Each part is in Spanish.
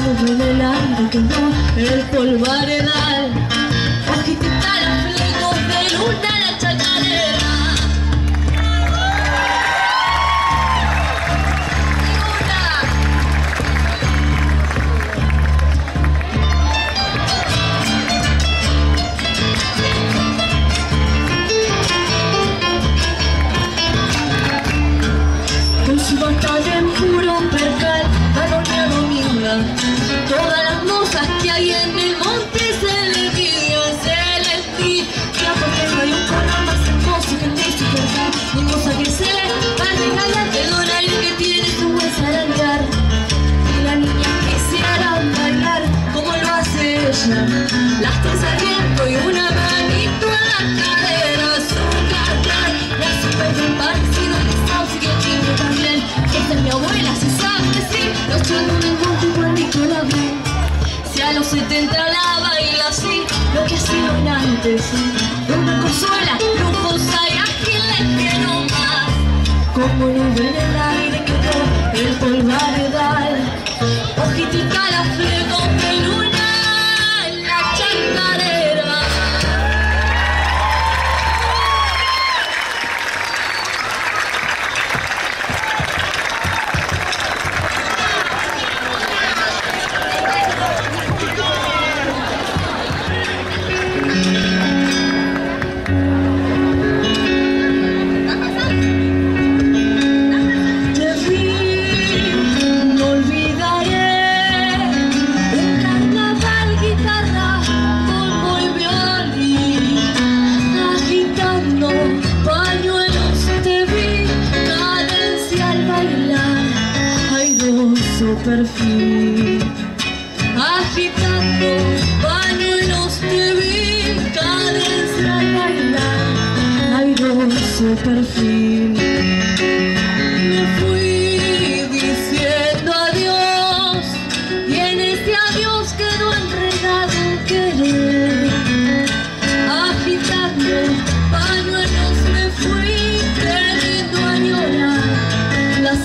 polvo del ámbito, el. Một lần.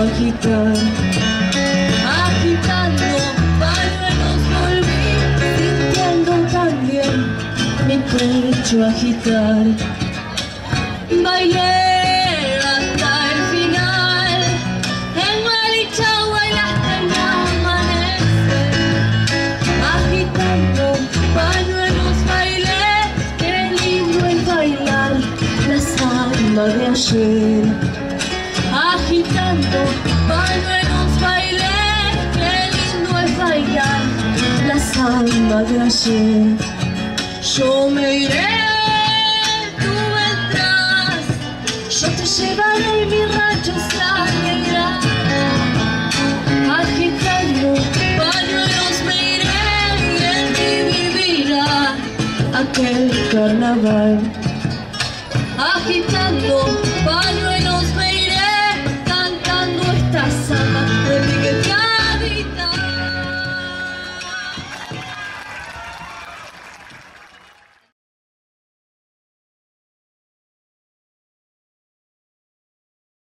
agitar. Agitando pañuelos volví Sintiendo también mi pecho agitar. Bailé hasta el final. En Malicha bailaste mi amanecer. Agitando pañuelos bailé. Qué lindo el bailar la samba de ayer. de Yo me iré, tú vendrás. Yo te llevaré y mi rayo sangre Agitando pañuelos me iré Y en ti vivirá aquel carnaval. Agitando